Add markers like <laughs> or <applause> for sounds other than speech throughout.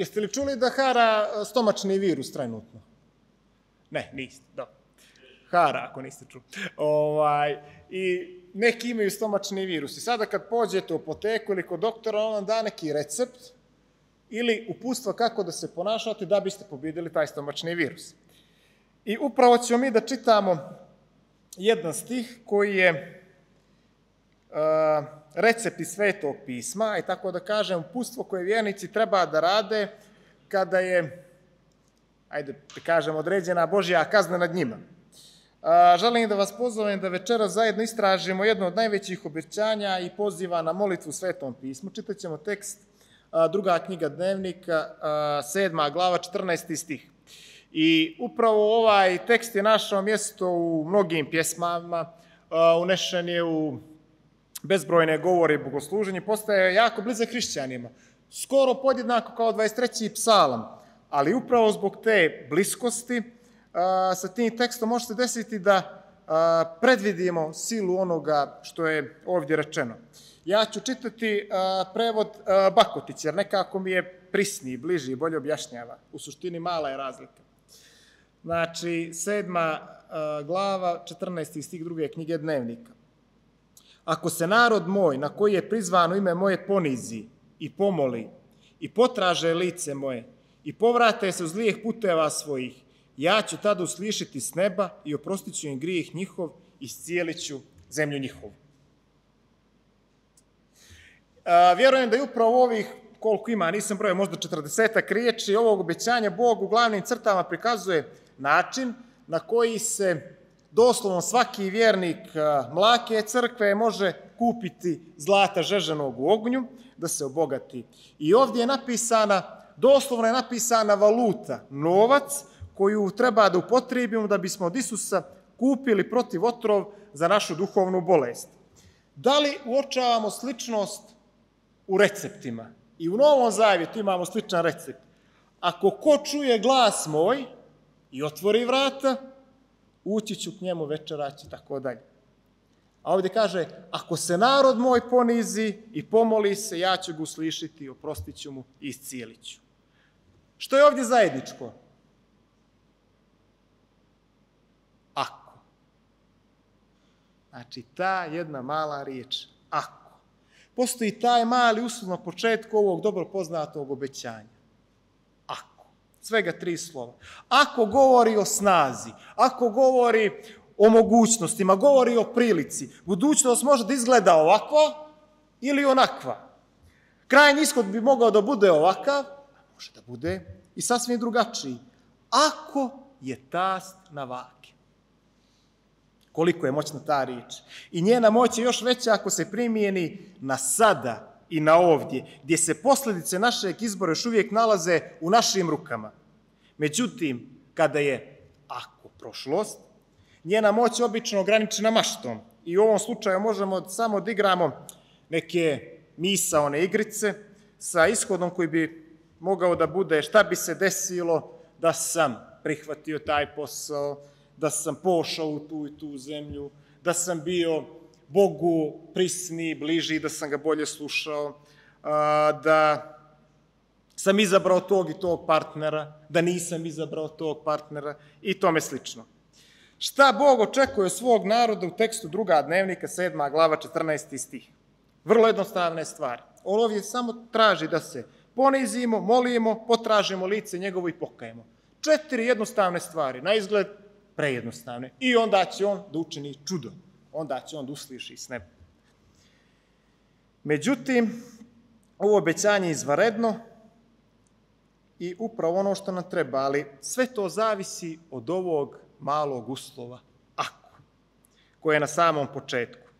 jeste li čuli da hara e, stomačni virus trenutno? Ne, niste, da. Hara, ako niste čuli. Ovaj, I neki imaju stomačni virus. I sada kad pođete u apoteku ili kod doktora, on vam da neki recept ili upustva kako da se ponašate da biste pobedili taj stomačni virus. I upravo ćemo mi da čitamo jedan stih koji je uh, recept iz svetog pisma, i tako da kažem, upustvo koje vjernici treba da rade kada je, ajde da kažem, određena Božja kazna nad njima. A, želim da vas pozovem da večera zajedno istražimo jedno od najvećih obećanja i poziva na molitvu Svetom pismu. Čitaćemo tekst a, druga knjiga dnevnika, a, sedma glava, 14. stih. I upravo ovaj tekst je našao mjesto u mnogim pjesmama, unešen je u bezbrojne govore i bogosluženje, postaje jako blizak hrišćanima. Skoro podjednako kao 23. psalam, ali upravo zbog te bliskosti, sa tim tekstom može se desiti da predvidimo silu onoga što je ovdje rečeno. Ja ću čitati prevod Bakotić, jer nekako mi je prisniji, bliži, bolje objašnjava. U suštini mala je razlika. Znači, sedma glava, 14. stih druge knjige Dnevnika. Ako se narod moj, na koji je prizvano ime moje, ponizi i pomoli i potraže lice moje i povrate se uz lijeh puteva svojih ja ću tada uslišiti s neba i oprostit ću im grijeh njihov i scijelit ću zemlju njihovu. Vjerujem da je upravo ovih, koliko ima, nisam brojao, možda 40 riječi, ovog obećanja Bog u glavnim crtama prikazuje način na koji se doslovno svaki vjernik mlake crkve može kupiti zlata žeženog u ognju, da se obogati. I ovdje je napisana, doslovno je napisana valuta, novac, koju treba da upotrebimo da bismo od Isusa kupili protiv otrov za našu duhovnu bolest. Da li uočavamo sličnost u receptima? I u Novom Zavjetu imamo sličan recept. Ako ko čuje glas moj i otvori vrata, ući ću k njemu večerać i tako dalje. A ovdje kaže, ako se narod moj ponizi i pomoli se, ja ću ga uslišiti, oprostit ću mu i iscijelit ću. Što je ovdje zajedničko? Znači, ta jedna mala riječ, ako. Postoji taj mali uslov na početku ovog dobro poznatog obećanja. Svega tri slova. Ako govori o snazi, ako govori o mogućnostima, govori o prilici, budućnost može da izgleda ovakva ili onakva. Krajnji ishod bi mogao da bude ovakav, a može da bude i sasvim drugačiji. Ako je tast na vake. Koliko je moćna ta riječ. I njena moć je još veća ako se primijeni na sada i na ovdje, gdje se posljedice našeg izbora još uvijek nalaze u našim rukama. Međutim, kada je ako prošlost, njena moć je obično ograničena maštom. I u ovom slučaju možemo samo da igramo neke misaone igrice sa ishodom koji bi mogao da bude šta bi se desilo da sam prihvatio taj posao, da sam pošao u tu i tu zemlju, da sam bio Bogu prisni, bliži, da sam ga bolje slušao, da sam izabrao tog i tog partnera, da nisam izabrao tog partnera i tome slično. Šta Bog očekuje od svog naroda u tekstu druga dnevnika, sedma glava, 14. stih? Vrlo jednostavne stvari. On ovdje samo traži da se ponizimo, molimo, potražimo lice njegovo i pokajemo. Četiri jednostavne stvari. Na izgled prejednostavne. I onda će on da učini čudo. Onda će on da usliši s neba. Međutim, ovo obećanje je izvaredno i upravo ono što nam treba, ali sve to zavisi od ovog malog uslova, ako, koje je na samom početku.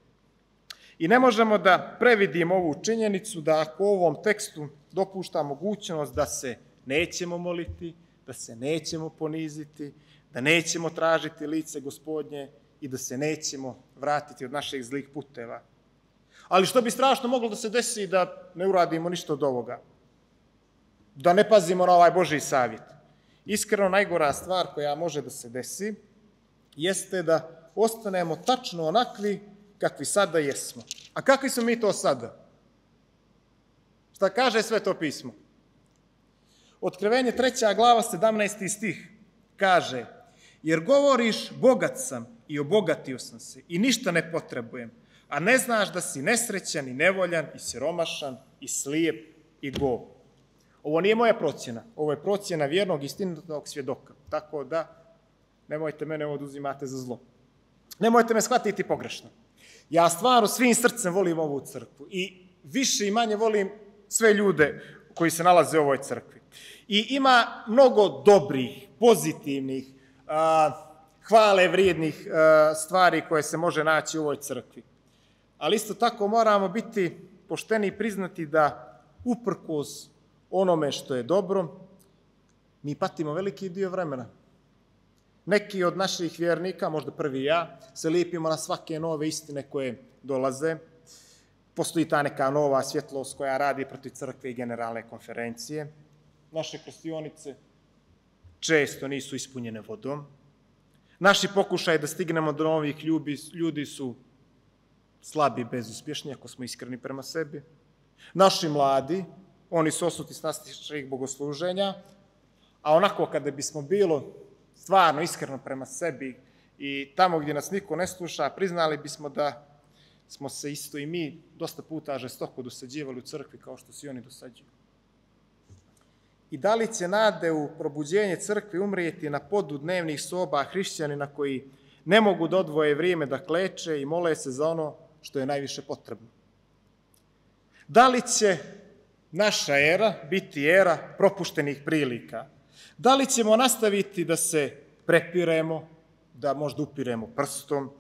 I ne možemo da previdimo ovu činjenicu da ako u ovom tekstu dopušta mogućnost da se nećemo moliti, da se nećemo poniziti, da nećemo tražiti lice gospodnje i da se nećemo vratiti od naših zlih puteva. Ali što bi strašno moglo da se desi da ne uradimo ništa od ovoga? Da ne pazimo na ovaj Boži savjet. Iskreno, najgora stvar koja može da se desi jeste da ostanemo tačno onakvi kakvi sada jesmo. A kakvi smo mi to sada? Šta kaže sve to pismo? Otkrivenje treća glava, 17. stih, kaže Jer govoriš, bogat sam i obogatio sam se i ništa ne potrebujem, a ne znaš da si nesrećan i nevoljan i siromašan i slijep i go. Ovo nije moja procjena, ovo je procjena vjernog istinitog svjedoka. Tako da, nemojte mene ovo da uzimate za zlo. Nemojte me shvatiti pogrešno. Ja stvarno svim srcem volim ovu crkvu i više i manje volim sve ljude koji se nalaze u ovoj crkvi. I ima mnogo dobrih, pozitivnih, hvale vrijednih stvari koje se može naći u ovoj crkvi. Ali isto tako moramo biti pošteni i priznati da uprkos onome što je dobro, mi patimo veliki dio vremena. Neki od naših vjernika, možda prvi ja, se lijepimo na svake nove istine koje dolaze. Postoji ta neka nova svjetlost koja radi protiv crkve i generalne konferencije. Naše krstionice često nisu ispunjene vodom. Naši pokušaj da stignemo do novih ljudi, ljudi su slabi, bezuspješni, ako smo iskreni prema sebi. Naši mladi, oni su osuti s naših bogosluženja, a onako kada bismo bilo stvarno iskreno prema sebi i tamo gdje nas niko ne sluša, priznali bismo da smo se isto i mi dosta puta žestoko dosađivali u crkvi kao što se oni dosađuju. I da li će nade u probuđenje crkvi umrijeti na podu dnevnih soba hrišćanina koji ne mogu da odvoje vrijeme da kleče i mole se za ono što je najviše potrebno? Da li će naša era biti era propuštenih prilika? Da li ćemo nastaviti da se prepiremo, da možda upiremo prstom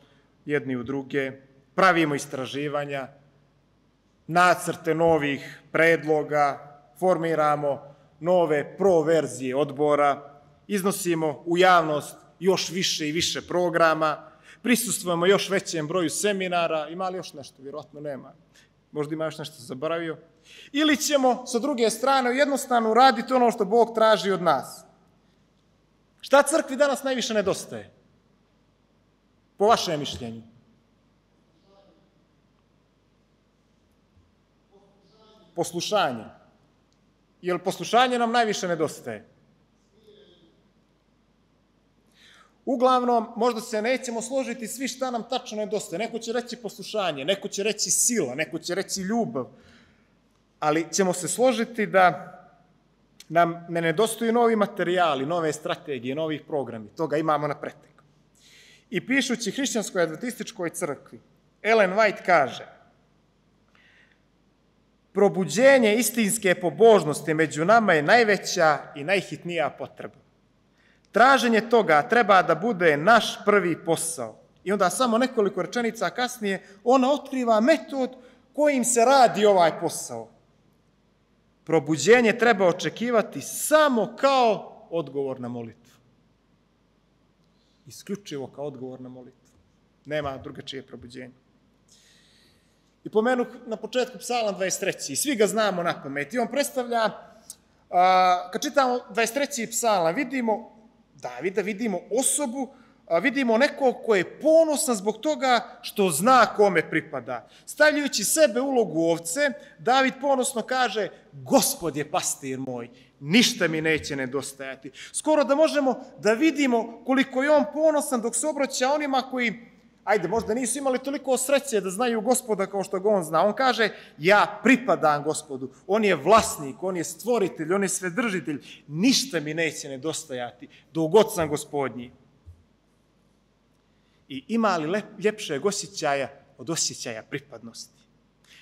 jedni u druge, pravimo istraživanja, nacrte novih predloga, formiramo nove proverzije odbora, iznosimo u javnost još više i više programa, prisustvujemo još većem broju seminara, ima li još nešto? Vjerojatno nema možda ima još nešto zaboravio, ili ćemo sa druge strane jednostavno raditi ono što Bog traži od nas. Šta crkvi danas najviše nedostaje? Po vašem mišljenju. Poslušanje. Jer poslušanje nam najviše nedostaje. Uglavnom, možda se nećemo složiti svi šta nam tačno nedostaje. Neko će reći poslušanje, neko će reći sila, neko će reći ljubav. Ali ćemo se složiti da nam ne nedostaju novi materijali, nove strategije, novih programi. Toga imamo na pretek. I pišući hrišćanskoj adventističkoj crkvi, Ellen White kaže probuđenje istinske pobožnosti među nama je najveća i najhitnija potreba. Traženje toga treba da bude naš prvi posao. I onda samo nekoliko rečenica kasnije ona otkriva metod kojim se radi ovaj posao. Probuđenje treba očekivati samo kao odgovor na molitvu. Isključivo kao odgovor na molitvu. Nema drugačije probuđenje. I pomenu na početku psalam 23. I svi ga znamo na pamet. I on predstavlja, kad čitamo 23. psalam, vidimo Davida vidimo osobu, vidimo nekog ko je ponosan zbog toga što zna kome pripada. Stavljajući sebe ulogu ovce, David ponosno kaže, gospod je pastir moj, ništa mi neće nedostajati. Skoro da možemo da vidimo koliko je on ponosan dok se obraća onima koji ajde, možda nisu imali toliko sreće da znaju gospoda kao što ga on zna. On kaže, ja pripadam gospodu. On je vlasnik, on je stvoritelj, on je svedržitelj. Ništa mi neće nedostajati dok god sam gospodnji. I ima li ljepšeg osjećaja od osjećaja pripadnosti?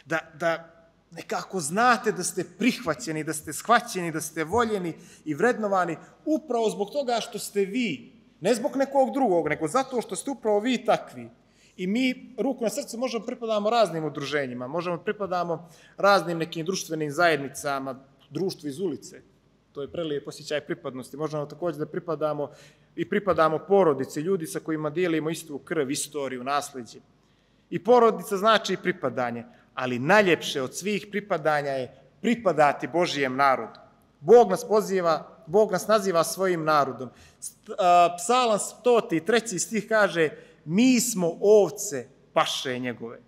Da, da nekako znate da ste prihvaćeni, da ste shvaćeni, da ste voljeni i vrednovani upravo zbog toga što ste vi Ne zbog nekog drugog, nego zato što ste upravo vi takvi. I mi, ruku na srce, možemo pripadamo raznim udruženjima, možemo pripadamo raznim nekim društvenim zajednicama, društvu iz ulice. To je prelijep osjećaj pripadnosti. Možemo također da pripadamo i pripadamo porodici, ljudi sa kojima dijelimo istu krv, istoriju, nasljeđe. I porodica znači i pripadanje, ali najljepše od svih pripadanja je pripadati Božijem narodu. Bog nas poziva, Bog nas naziva svojim narodom. Psalam 103. stih kaže mi smo ovce paše njegove.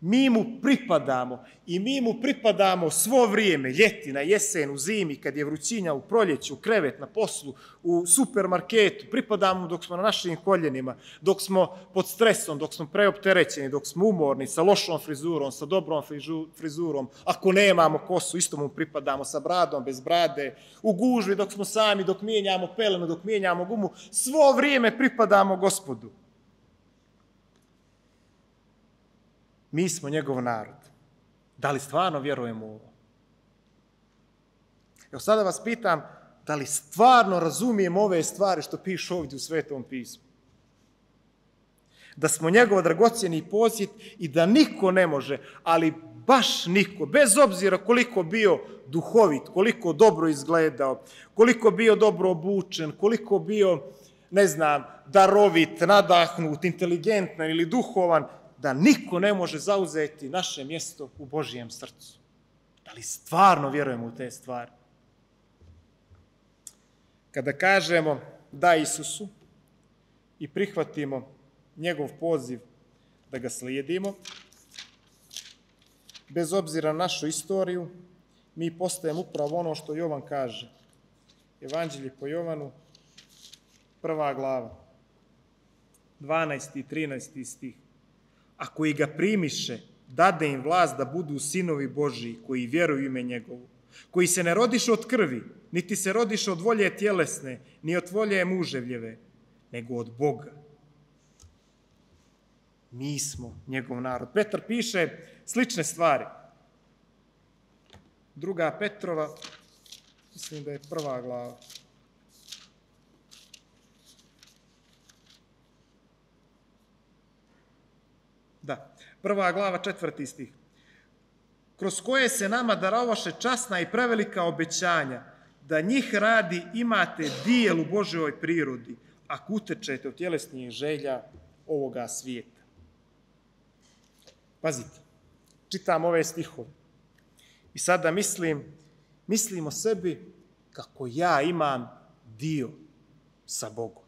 Mi mu pripadamo i mi mu pripadamo svo vrijeme, ljeti, na jesen, u zimi, kad je vrućinja, u proljeću, u krevet, na poslu, u supermarketu. Pripadamo dok smo na našim koljenima, dok smo pod stresom, dok smo preopterećeni, dok smo umorni, sa lošom frizurom, sa dobrom frizurom. Ako nemamo kosu, isto mu pripadamo, sa bradom, bez brade, u gužvi dok smo sami, dok mijenjamo pelenu, dok mijenjamo gumu. Svo vrijeme pripadamo gospodu. Mi smo njegov narod. Da li stvarno vjerujemo u ovo? Evo sada vas pitam, da li stvarno razumijemo ove stvari što piše ovdje u Svetom pismu? Da smo njegov dragocjeni pozit i da niko ne može, ali baš niko, bez obzira koliko bio duhovit, koliko dobro izgledao, koliko bio dobro obučen, koliko bio, ne znam, darovit, nadahnut, inteligentan ili duhovan, da niko ne može zauzeti naše mjesto u Božijem srcu. Da li stvarno vjerujemo u te stvari? Kada kažemo da Isusu i prihvatimo njegov poziv da ga slijedimo, bez obzira na našu istoriju, mi postajemo upravo ono što Jovan kaže. Evanđelje po Jovanu, prva glava, 12. i 13. stih a koji ga primiše, dade im vlast da budu sinovi Božiji, koji vjeruju ime njegovu, koji se ne rodiše od krvi, niti se rodiše od volje tjelesne, ni od volje muževljeve, nego od Boga. Mi smo njegov narod. Petar piše slične stvari. Druga Petrova, mislim da je prva glava. Da. Prva glava, četvrti stih. Kroz koje se nama darovaše časna i prevelika obećanja, da njih radi imate dijel u Božoj prirodi, ako utečete od tjelesnijih želja ovoga svijeta. Pazite, čitam ove stihove. I sada mislim, mislim o sebi kako ja imam dio sa Bogom.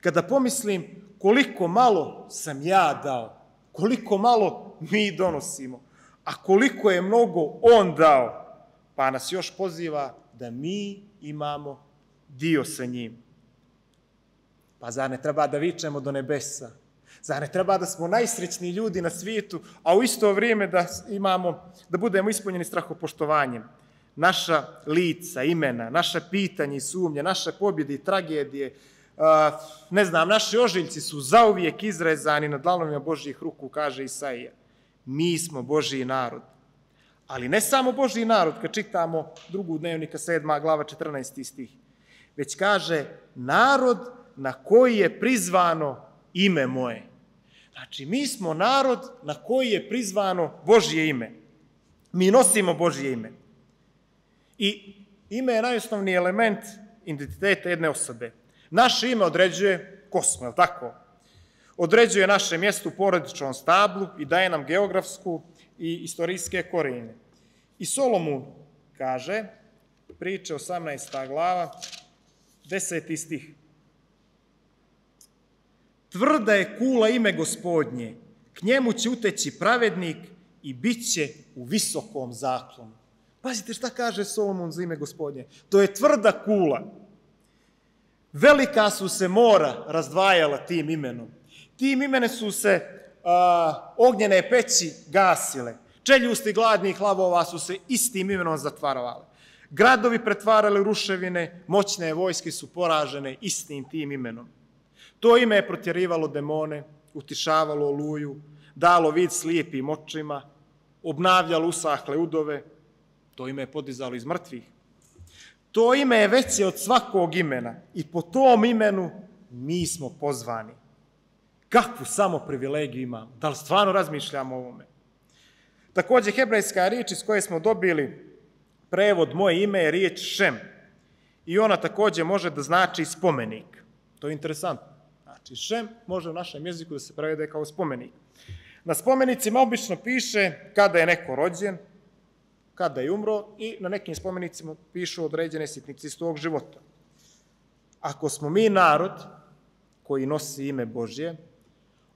Kada pomislim koliko malo sam ja dao, koliko malo mi donosimo, a koliko je mnogo On dao, pa nas još poziva da mi imamo dio sa njim. Pa zar ne treba da vičemo do nebesa? Zar ne treba da smo najsrećniji ljudi na svijetu, a u isto vrijeme da imamo, da budemo ispunjeni strahopoštovanjem? Naša lica, imena, naša pitanja i sumnje, naše pobjede i tragedije, ne znam, naši ožiljci su zauvijek izrezani na dlanovima Božjih ruku, kaže Isaija. Mi smo Božji narod. Ali ne samo Božji narod, kad čitamo drugu dnevnika, sedma glava, 14. stih, već kaže narod na koji je prizvano ime moje. Znači, mi smo narod na koji je prizvano Božje ime. Mi nosimo Božje ime. I ime je najosnovniji element identiteta jedne osobe. Naše ime određuje ko smo, je li tako? Određuje naše mjesto u porodičnom stablu i daje nam geografsku i istorijske korene. I Solomon kaže, priče 18. glava, 10. stih. Tvrda je kula ime gospodnje, k njemu će uteći pravednik i bit će u visokom zaklonu. Pazite šta kaže Solomon za ime gospodnje. To je tvrda kula. Velika su se mora razdvajala tim imenom. Tim imene su se a, ognjene peći gasile. Čeljusti gladnih hlavova su se istim imenom zatvarovale. Gradovi pretvarali ruševine, moćne vojske su poražene istim tim imenom. To ime je protjerivalo demone, utišavalo oluju, dalo vid slijepim očima, obnavljalo usahle udove, to ime je podizalo iz mrtvih. To ime je veće od svakog imena i po tom imenu mi smo pozvani. Kakvu samo privilegiju imamo? Da li stvarno razmišljamo o ovome? Također, hebrajska riječ iz koje smo dobili prevod moje ime je riječ šem. I ona također može da znači spomenik. To je interesantno. Znači, šem može u našem jeziku da se prevede kao spomenik. Na spomenicima obično piše kada je neko rođen, kada je umro i na nekim spomenicima pišu određene sitnice iz tog života. Ako smo mi narod koji nosi ime Božje,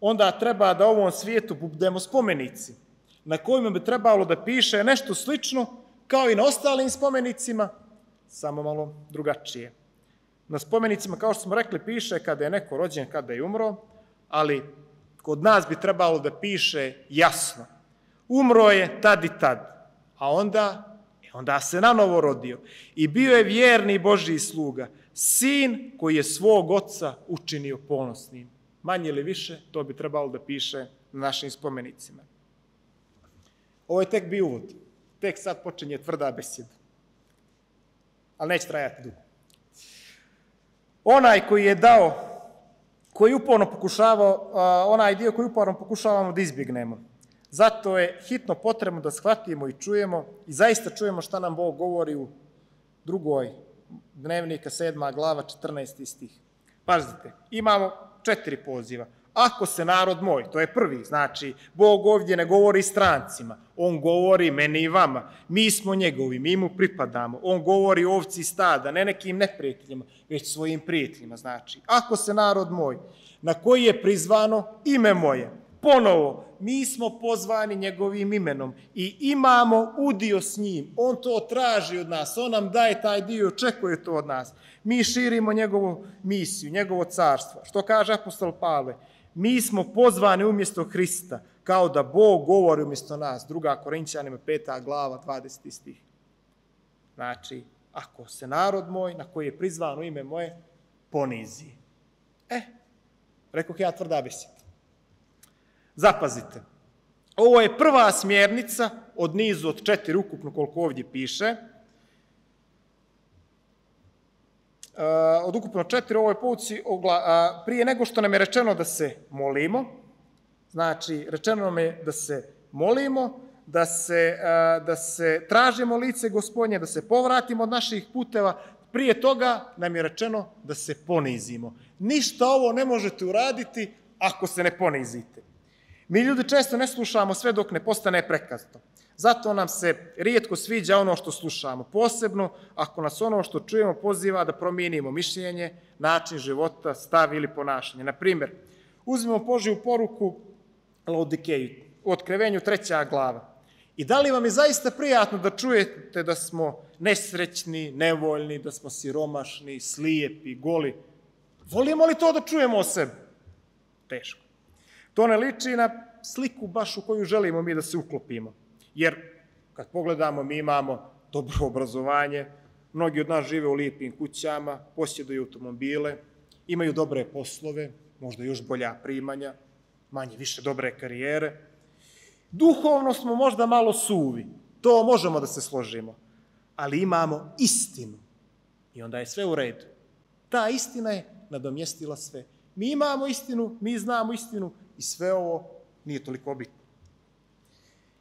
onda treba da ovom svijetu budemo spomenici, na kojima bi trebalo da piše nešto slično kao i na ostalim spomenicima, samo malo drugačije. Na spomenicima, kao što smo rekli, piše kada je neko rođen, kada je umro, ali kod nas bi trebalo da piše jasno. Umro je tad i tad, a onda, e, onda se na novo rodio. I bio je vjerni Božiji sluga, sin koji je svog oca učinio ponosnim. Manje ili više, to bi trebalo da piše na našim spomenicima. Ovo je tek bio uvod. Tek sad počinje tvrda beseda. Ali neće trajati dugo. Onaj koji je dao, koji uporno pokušavao, onaj dio koji uporno pokušavamo da izbjegnemo. Zato je hitno potrebno da shvatimo i čujemo i zaista čujemo šta nam Bog govori u drugoj dnevnika, sedma glava, 14. stih. Pazite, imamo četiri poziva. Ako se narod moj, to je prvi, znači, Bog ovdje ne govori strancima, On govori meni i vama, mi smo njegovi, mi mu pripadamo, On govori ovci stada, ne nekim neprijateljima, već svojim prijateljima, znači, ako se narod moj, na koji je prizvano ime moje, ponovo, mi smo pozvani njegovim imenom i imamo udio s njim. On to traži od nas, on nam daje taj dio, očekuje to od nas. Mi širimo njegovu misiju, njegovo carstvo. Što kaže apostol Pavle? Mi smo pozvani umjesto Hrista, kao da Bog govori umjesto nas. Druga Korinćanima, peta glava, 20. stih. Znači, ako se narod moj, na koji je prizvano ime moje, ponizi. E, rekao ja tvrda beseda. Zapazite, ovo je prva smjernica od nizu od četiri ukupno koliko ovdje piše. Uh, od ukupno četiri ovoj uh, prije nego što nam je rečeno da se molimo, znači rečeno nam je da se molimo, da se, uh, da se tražimo lice gospodnje, da se povratimo od naših puteva, prije toga nam je rečeno da se ponizimo. Ništa ovo ne možete uraditi ako se ne ponizite. Mi ljudi često ne slušamo sve dok ne postane prekasno. Zato nam se rijetko sviđa ono što slušamo, posebno ako nas ono što čujemo poziva da promijenimo mišljenje, način života, stav ili ponašanje. Na primjer, uzmemo Božju poruku Laodikeju, u otkrevenju treća glava. I da li vam je zaista prijatno da čujete da smo nesrećni, nevoljni, da smo siromašni, slijepi, goli? Volimo li to da čujemo o sebi? Teško. To ne liči na sliku baš u koju želimo mi da se uklopimo. Jer kad pogledamo, mi imamo dobro <laughs> obrazovanje, mnogi od nas žive u lijepim kućama, posjeduju automobile, imaju dobre poslove, možda još bolja primanja, manje više dobre karijere. Duhovno smo možda malo suvi, to možemo da se složimo, ali imamo istinu i onda je sve u redu. Ta istina je nadomjestila sve. Mi imamo istinu, mi znamo istinu, I sve ovo nije toliko bitno.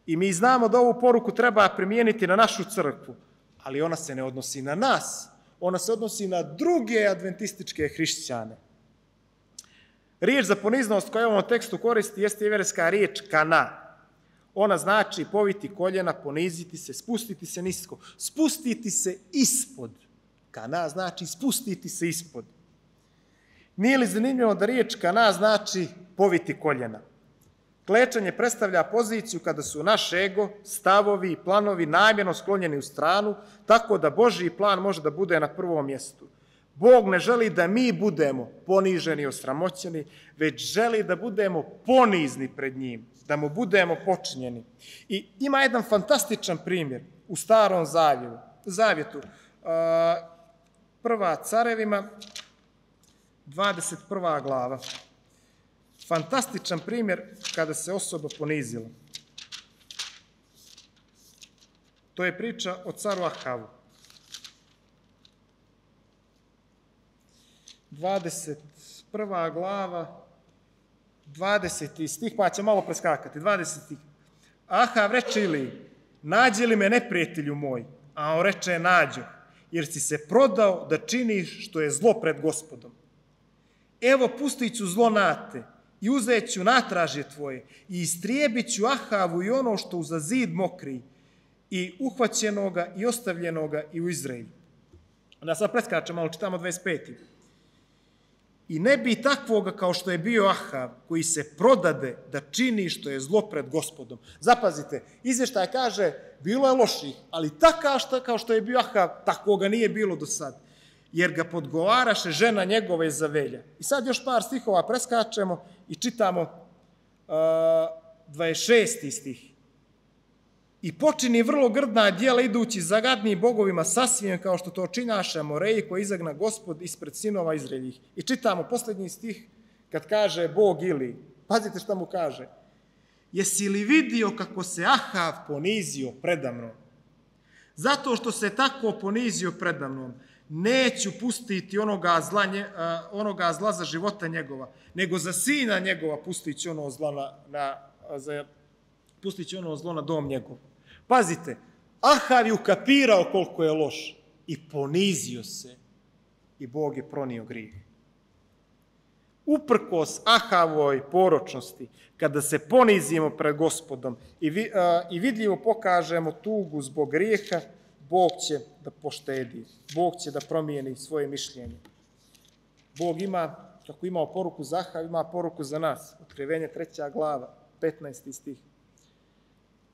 I mi znamo da ovu poruku treba primijeniti na našu crkvu, ali ona se ne odnosi na nas, ona se odnosi na druge adventističke hrišćane. Riječ za poniznost koja u ovom tekstu koristi jeste iverska riječ kana. Ona znači poviti koljena, poniziti se, spustiti se nisko, spustiti se ispod. Kana znači spustiti se ispod. Nije li zanimljivo da riječ kana znači poviti koljena? Klečanje predstavlja poziciju kada su naš ego, stavovi i planovi namjerno sklonjeni u stranu, tako da Božji plan može da bude na prvom mjestu. Bog ne želi da mi budemo poniženi i osramoćeni, već želi da budemo ponizni pred njim, da mu budemo počinjeni. I ima jedan fantastičan primjer u starom zavjetu. zavjetu. Prva carevima, 21. glava. Fantastičan primjer kada se osoba ponizila. To je priča o caru Ahavu. 21. glava, 20. stih, pa će malo preskakati. 20. stih. Ahav reče ili, nađe li me neprijatelju moj? A on reče, nađo, jer si se prodao da činiš što je zlo pred gospodom evo pustit ću zlo na te i uzet ću natraže tvoje i istrijebit ću Ahavu i ono što uza zid mokri i uhvaćenoga i ostavljenoga i u Izraelju. Onda sad preskačemo, malo čitamo 25. I ne bi takvoga kao što je bio Ahav, koji se prodade da čini što je zlo pred gospodom. Zapazite, izvještaj kaže, bilo je loših, ali taka što, kao što je bio Ahav, takvoga nije bilo do sad. Jer ga podgovaraše žena njegove zavelja. I sad još par stihova preskačemo i čitamo uh, 26. stih i počini vrlo grdna dijela idući za gadnim bogovima sasvijem kao što to činaše Moreji koji izagna gospod ispred sinova Izraeljih. I čitamo posljednji stih kad kaže Bog ili, pazite šta mu kaže, jesi li vidio kako se Ahav ponizio predamnom? Zato što se tako ponizio predamnom, neću pustiti onoga zla, nje, onoga zla za života njegova, nego za sina njegova pustit će ono zla na, na, za, pustit će ono zlo na dom njegov. Pazite, Ahav je ukapirao koliko je loš i ponizio se i Bog je pronio grih. Uprkos Ahavoj poročnosti, kada se ponizimo pred gospodom i, vi, i vidljivo pokažemo tugu zbog grijeha, Bog će da poštedi, Bog će da promijeni svoje mišljenje. Bog ima, kako imao poruku za Ahav, ima poruku za nas. Otkrivenje treća glava, 15. stih.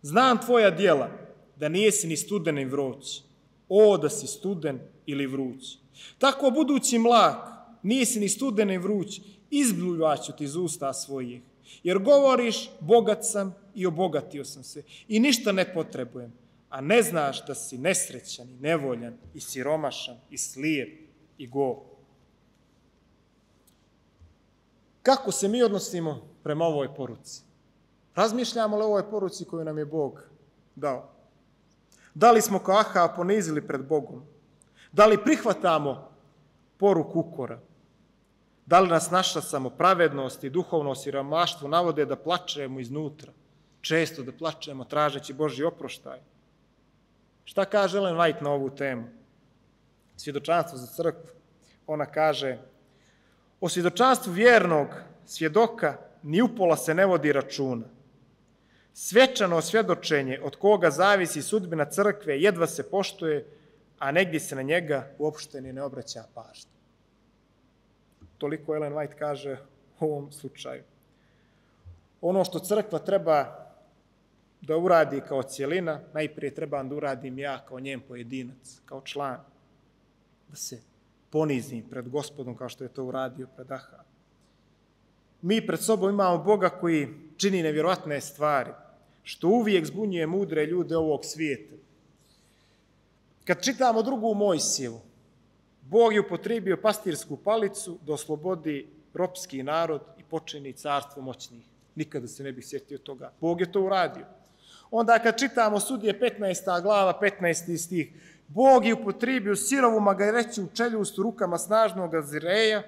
Znam tvoja dijela, da nijesi ni studen ni vruć. O, da si studen ili vruć. Tako budući mlak, nisi ni studen ni vruć, izbljuvaću ti iz usta svojih. Jer govoriš, bogat sam i obogatio sam se i ništa ne potrebujem, a ne znaš da si nesrećan i nevoljan i siromašan i slijep i go. Kako se mi odnosimo prema ovoj poruci? Razmišljamo li o ovoj poruci koju nam je Bog dao? Da li smo kao Aha ponizili pred Bogom? Da li prihvatamo poruku ukora? Da li nas naša samopravednost i duhovno siromaštvo navode da plačemo iznutra? Često da plačemo tražeći Boži oproštaj? Šta kaže Ellen White na ovu temu? Svjedočanstvo za crkvu. Ona kaže, o svjedočanstvu vjernog svjedoka ni upola se ne vodi računa. Svečano svjedočenje od koga zavisi sudbina crkve jedva se poštuje, a negdje se na njega uopšte ni ne obraća pažnja. Toliko Ellen White kaže u ovom slučaju. Ono što crkva treba da uradi kao cijelina, najprije treba da uradim ja kao njen pojedinac, kao član, da se ponizim pred gospodom kao što je to uradio pred Aha. Mi pred sobom imamo Boga koji čini nevjerovatne stvari, što uvijek zbunjuje mudre ljude ovog svijeta. Kad čitamo drugu Mojsijevu, Bog je upotrebio pastirsku palicu da oslobodi ropski narod i počini carstvo moćnih. Nikada se ne bih sjetio toga. Bog je to uradio. Onda kad čitamo sudje 15. glava, 15. stih, Bog je upotrebio sirovu magareću čeljust u rukama snažnog Azireja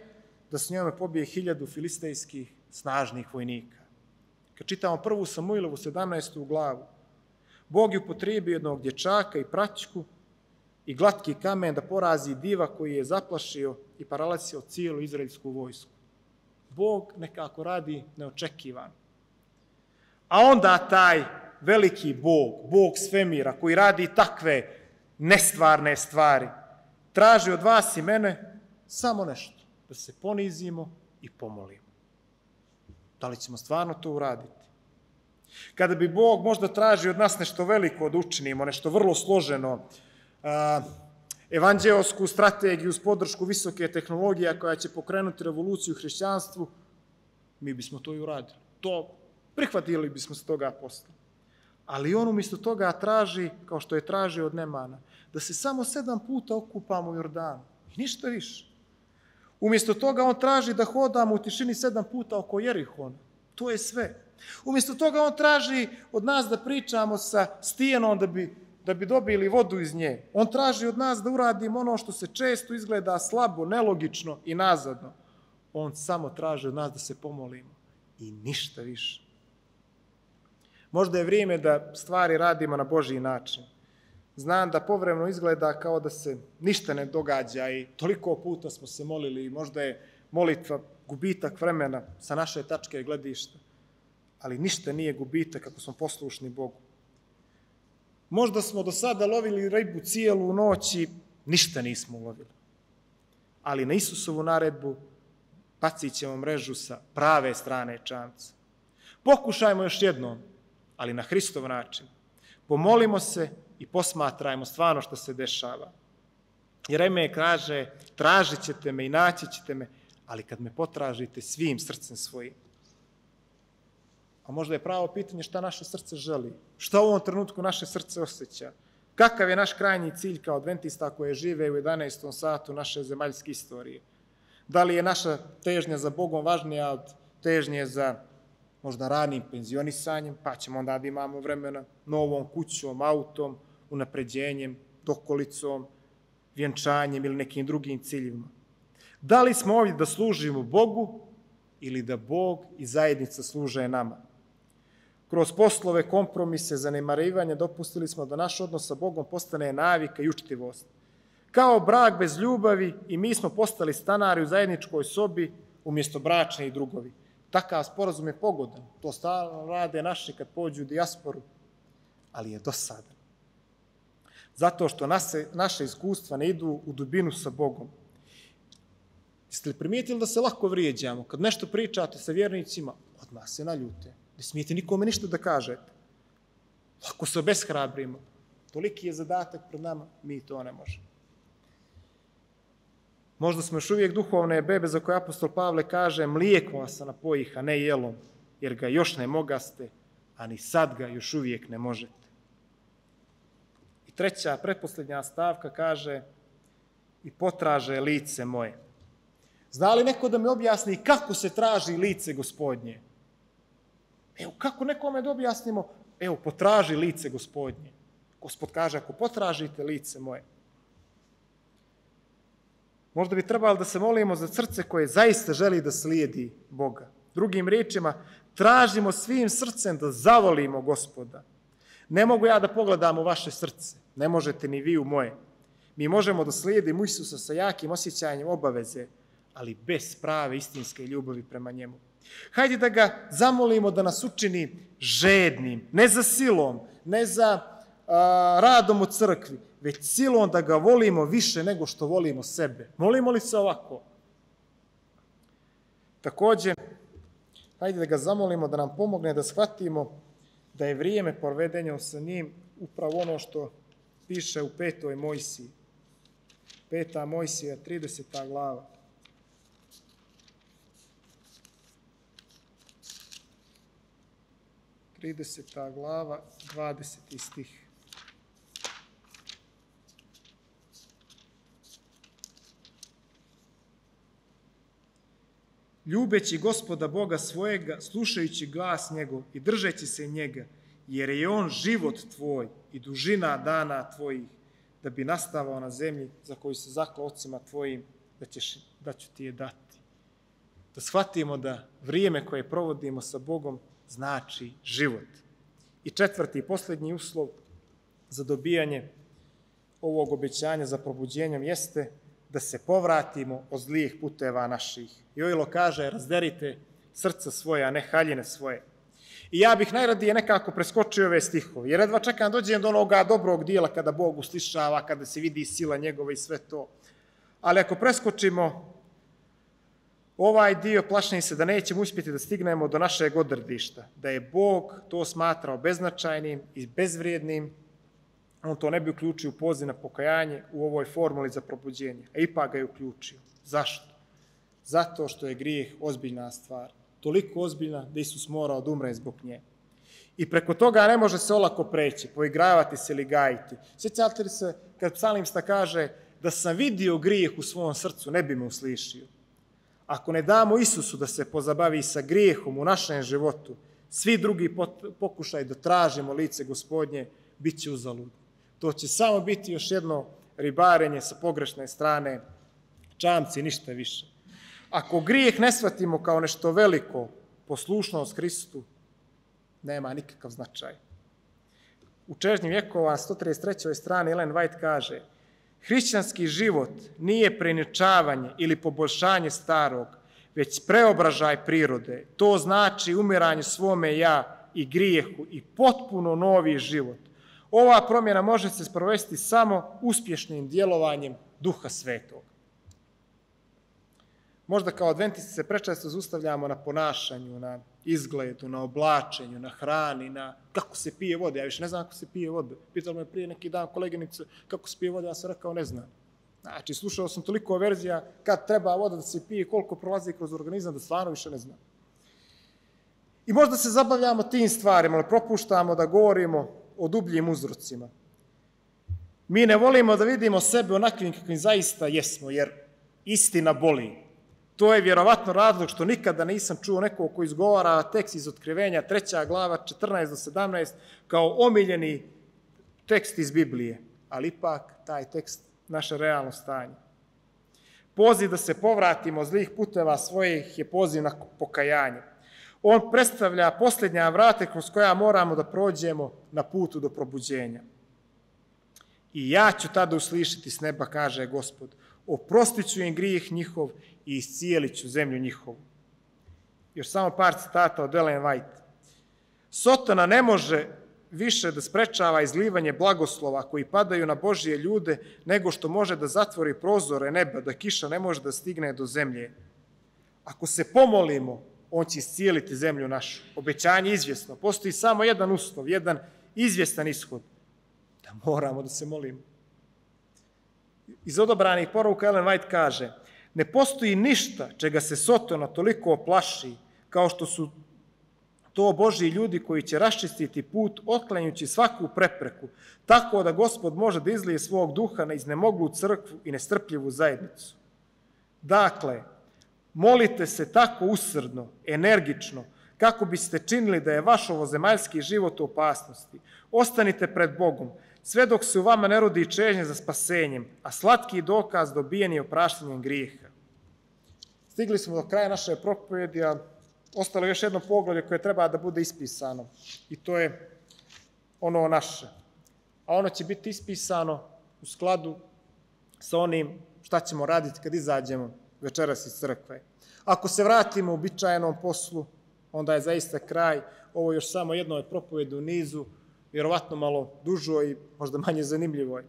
da s njome pobije hiljadu filistejskih snažnih vojnika. Kad čitamo prvu Samuilovu 17. glavu, Bog je upotrijebio jednog dječaka i praćku i glatki kamen da porazi diva koji je zaplašio i paralisio cijelu izraelsku vojsku. Bog nekako radi neočekivan. A onda taj veliki Bog, Bog svemira, koji radi takve nestvarne stvari, traži od vas i mene samo nešto, da se ponizimo i pomolimo. Da li ćemo stvarno to uraditi? Kada bi Bog možda traži od nas nešto veliko da učinimo, nešto vrlo složeno, evanđeosku strategiju s podršku visoke tehnologije koja će pokrenuti revoluciju u hrišćanstvu, mi bismo to i uradili. To prihvatili bismo se toga posla. Ali on umjesto toga traži, kao što je tražio od Nemana, da se samo sedam puta okupamo u Jordanu. I ništa više. Umjesto toga on traži da hodamo u tišini sedam puta oko Jerihona. To je sve. Umjesto toga on traži od nas da pričamo sa stijenom da bi, da bi dobili vodu iz nje. On traži od nas da uradimo ono što se često izgleda slabo, nelogično i nazadno. On samo traži od nas da se pomolimo. I ništa više. Možda je vrijeme da stvari radimo na Božiji način. Znam da povremeno izgleda kao da se ništa ne događa i toliko puta smo se molili i možda je molitva gubitak vremena sa naše tačke gledišta. Ali ništa nije gubitak ako smo poslušni Bogu. Možda smo do sada lovili ribu cijelu noć i ništa nismo lovili. Ali na Isusovu naredbu Pacit ćemo mrežu sa prave strane čamca. Pokušajmo još jednom, ali na Hristov način. Pomolimo se i posmatrajmo stvarno što se dešava. Jer Eme kaže, tražit ćete me i naći ćete me, ali kad me potražite svim srcem svojim. A možda je pravo pitanje šta naše srce želi. Šta u ovom trenutku naše srce osjeća. Kakav je naš krajnji cilj kao adventista koje žive u 11. satu naše zemaljske istorije? Da li je naša težnja za Bogom važnija od težnje za možda ranim penzionisanjem, pa ćemo onda da imamo vremena novom kućom, autom, unapređenjem, dokolicom, vjenčanjem ili nekim drugim ciljima. Da li smo ovdje da služimo Bogu ili da Bog i zajednica služe nama? Kroz poslove, kompromise, zanemarivanje dopustili smo da naš odnos sa Bogom postane navika i učtivost. Kao brak bez ljubavi i mi smo postali stanari u zajedničkoj sobi umjesto bračne i drugovi. Takav sporazum je pogodan. To stalno rade naši kad pođu u dijasporu. Ali je dosadan. Zato što naše, naše iskustva ne idu u dubinu sa Bogom. Jeste li primijetili da se lako vrijeđamo? Kad nešto pričate sa vjernicima, odmah se naljute. Ne smijete nikome ništa da kažete. Lako se obeshrabrimo. Toliki je zadatak pred nama, mi to ne možemo. Možda smo još uvijek duhovne bebe za koje apostol Pavle kaže mlijeko vas napojih, a ne jelom, jer ga još ne mogaste, a ni sad ga još uvijek ne možete. I treća, pretposlednja stavka kaže i potraže lice moje. Zna li neko da mi objasni kako se traži lice gospodnje? Evo, kako nekome da objasnimo? Evo, potraži lice gospodnje. Gospod kaže, ako potražite lice moje, Možda bi trebalo da se molimo za srce koje zaista želi da slijedi Boga. Drugim riječima, tražimo svim srcem da zavolimo gospoda. Ne mogu ja da pogledam u vaše srce, ne možete ni vi u moje. Mi možemo da slijedimo Isusa sa jakim osjećanjem obaveze, ali bez prave istinske ljubavi prema njemu. Hajde da ga zamolimo da nas učini žednim, ne za silom, ne za radom u crkvi, već silom da ga volimo više nego što volimo sebe. Molimo li se ovako? Takođe, hajde da ga zamolimo da nam pomogne da shvatimo da je vrijeme provedenja sa njim upravo ono što piše u petoj Mojsiji. Peta Mojsija, 30. glava. 30. glava, 20. stih. Ljubeći gospoda Boga svojega, slušajući glas njegov i držeći se njega, jer je on život tvoj i dužina dana tvojih, da bi nastavao na zemlji za koju se zakla ocima tvojim, da, ćeš, da ću ti je dati. Da shvatimo da vrijeme koje provodimo sa Bogom znači život. I četvrti i posljednji uslov za dobijanje ovog obećanja za probuđenjem jeste da se povratimo od zlijih puteva naših. Jojlo kaže, razderite srca svoje, a ne haljine svoje. I ja bih najradije nekako preskočio ove stihove, jer jedva čekam dođem do onoga dobrog dijela kada Bog uslišava, kada se vidi sila njegova i sve to. Ali ako preskočimo ovaj dio, plašnim se da nećemo uspjeti da stignemo do našeg odredišta, da je Bog to smatrao beznačajnim i bezvrijednim, on to ne bi uključio poziv na pokajanje u ovoj formuli za probuđenje, a ipak ga je uključio. Zašto? Zato što je grijeh ozbiljna stvar. Toliko ozbiljna da Isus morao da umre zbog nje. I preko toga ne može se olako preći, poigravati se ili gajiti. Sjećate li se kad psalimsta kaže da sam vidio grijeh u svom srcu, ne bi me uslišio. Ako ne damo Isusu da se pozabavi sa grijehom u našem životu, svi drugi pokušaj da tražimo lice gospodnje, bit će uzalud. To će samo biti još jedno ribarenje sa pogrešne strane, čamci, ništa više. Ako grijeh ne shvatimo kao nešto veliko, poslušnost Hristu, nema nikakav značaj. U Čežnjim vjekova, 133. strani, Ellen White kaže Hrišćanski život nije preničavanje ili poboljšanje starog, već preobražaj prirode. To znači umiranje svome ja i grijehu i potpuno novi život. Ova promjena može se sprovesti samo uspješnim djelovanjem Duha Svetog. možda kao adventisti se prečesto zustavljamo na ponašanju, na izgledu, na oblačenju, na hrani, na kako se pije vode. Ja više ne znam kako se pije vode. Pitalo me prije neki dan koleginice kako se pije vode, ja sam rekao ne znam. Znači, slušao sam toliko verzija kad treba voda da se pije, koliko prolazi kroz organizam, da stvarno više ne znam. I možda se zabavljamo tim stvarima, ali propuštamo da govorimo o dubljim uzrocima. Mi ne volimo da vidimo sebe onakvim kakvim zaista jesmo, jer istina boli. To je vjerovatno razlog što nikada nisam čuo nekog ko izgovara tekst iz otkrivenja, treća glava, 14 do 17, kao omiljeni tekst iz Biblije. Ali ipak taj tekst naše realno stanje. Poziv da se povratimo zlih puteva svojih je poziv na pokajanje. On predstavlja posljednja vrate kroz koja moramo da prođemo na putu do probuđenja. I ja ću tada uslišiti s neba, kaže gospod, oprostit ću im grijeh njihov i iscijelit ću zemlju njihovu. Još samo par citata od Ellen White. Sotona ne može više da sprečava izlivanje blagoslova koji padaju na Božije ljude, nego što može da zatvori prozore neba, da kiša ne može da stigne do zemlje. Ako se pomolimo, on će iscijeliti zemlju našu. Obećanje izvjesno. Postoji samo jedan uslov, jedan izvjestan ishod. Da moramo da se molimo. Iz odobranih poruka Ellen White kaže, ne postoji ništa čega se Sotona toliko oplaši, kao što su to Božji ljudi koji će raščistiti put, otklanjući svaku prepreku, tako da gospod može da izlije svog duha na iznemoglu crkvu i nestrpljivu zajednicu. Dakle, molite se tako usrdno, energično, kako biste činili da je vaš ovozemaljski život u opasnosti. Ostanite pred Bogom, sve dok se u vama ne rodi čežnje za spasenjem, a slatki dokaz dobijen je opraštanjem grijeha. Stigli smo do kraja naše propovedi, a ostalo je još jedno poglavlje koje treba da bude ispisano. I to je ono naše. A ono će biti ispisano u skladu sa onim šta ćemo raditi kad izađemo večeras iz crkve. Ako se vratimo u običajenom poslu, onda je zaista kraj. Ovo još samo jedno je propoved u nizu, vjerovatno malo dužo i možda manje zanimljivo.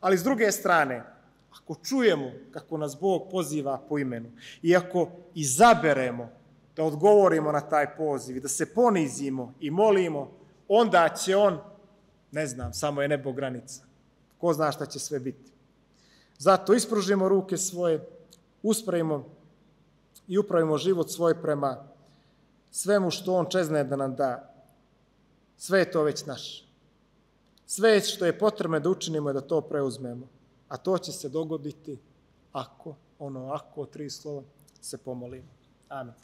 Ali s druge strane, ako čujemo kako nas Bog poziva po imenu i ako izaberemo da odgovorimo na taj poziv i da se ponizimo i molimo, onda će On, ne znam, samo je nebo granica. Ko zna šta će sve biti. Zato ispružimo ruke svoje, uspravimo i upravimo život svoj prema svemu što On čezne da nam da. Sve je to već naše. Sve što je potrebno da učinimo je da to preuzmemo. A to će se dogoditi ako, ono ako, tri slova, se pomolimo. Amen.